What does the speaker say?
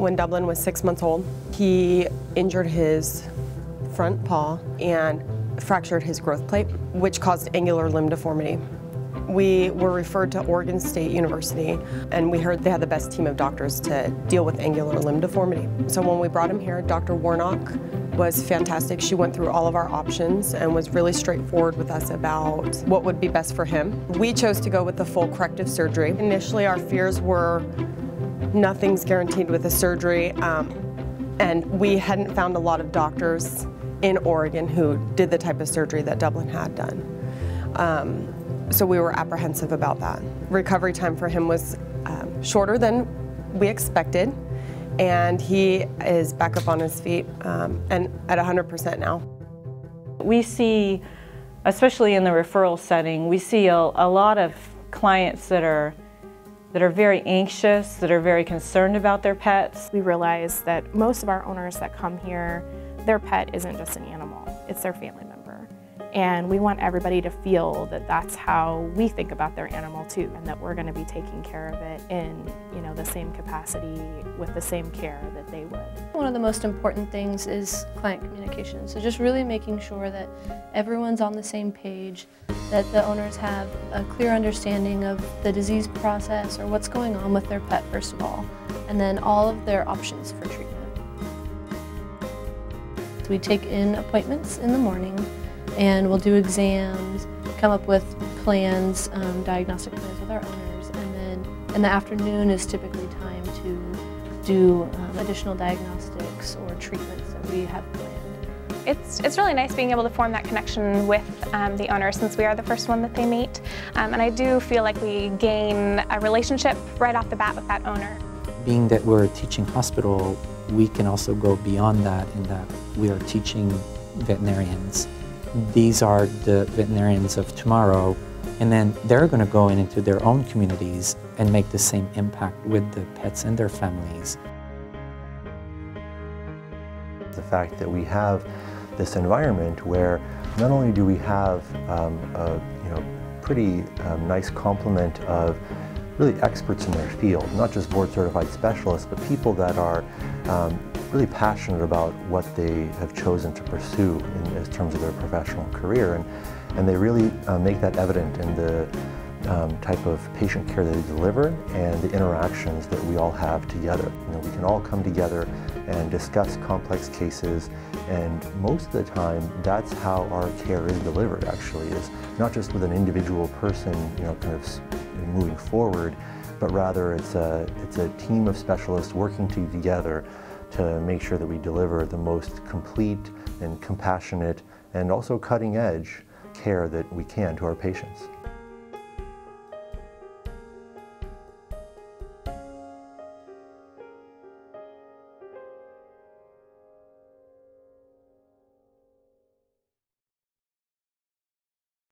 When Dublin was six months old, he injured his front paw and fractured his growth plate, which caused angular limb deformity. We were referred to Oregon State University, and we heard they had the best team of doctors to deal with angular limb deformity. So when we brought him here, Dr. Warnock was fantastic. She went through all of our options and was really straightforward with us about what would be best for him. We chose to go with the full corrective surgery. Initially, our fears were nothing's guaranteed with a surgery, um, and we hadn't found a lot of doctors in Oregon who did the type of surgery that Dublin had done. Um, so we were apprehensive about that. Recovery time for him was um, shorter than we expected, and he is back up on his feet um, and at 100% now. We see, especially in the referral setting, we see a, a lot of clients that are that are very anxious, that are very concerned about their pets. We realize that most of our owners that come here, their pet isn't just an animal, it's their family member. And we want everybody to feel that that's how we think about their animal too, and that we're going to be taking care of it in, you know, the same capacity with the same care that they would. One of the most important things is client communication. So just really making sure that everyone's on the same page, that the owners have a clear understanding of the disease process or what's going on with their pet first of all, and then all of their options for treatment. We take in appointments in the morning and we'll do exams, come up with plans, um, diagnostic plans with our owners, and then in the afternoon is typically time to do um, additional diagnostics or treatments that we have planned. It's, it's really nice being able to form that connection with um, the owner since we are the first one that they meet. Um, and I do feel like we gain a relationship right off the bat with that owner. Being that we're a teaching hospital, we can also go beyond that in that we are teaching veterinarians these are the veterinarians of tomorrow, and then they're going to go in into their own communities and make the same impact with the pets and their families. The fact that we have this environment where not only do we have um, a you know, pretty um, nice complement of really experts in their field, not just board certified specialists, but people that are um, really passionate about what they have chosen to pursue in, in terms of their professional career. And, and they really uh, make that evident in the um, type of patient care that they deliver and the interactions that we all have together. You know, we can all come together and discuss complex cases and most of the time that's how our care is delivered actually is not just with an individual person you know kind of moving forward but rather it's a, it's a team of specialists working together to make sure that we deliver the most complete and compassionate and also cutting edge care that we can to our patients.